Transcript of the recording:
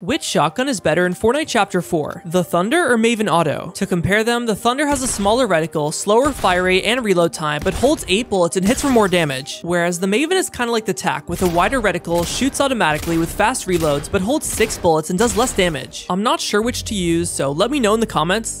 Which shotgun is better in Fortnite Chapter 4, the Thunder or Maven Auto? To compare them, the Thunder has a smaller reticle, slower fire rate and reload time, but holds 8 bullets and hits for more damage, whereas the Maven is kinda like the TAC, with a wider reticle, shoots automatically with fast reloads, but holds 6 bullets and does less damage. I'm not sure which to use, so let me know in the comments.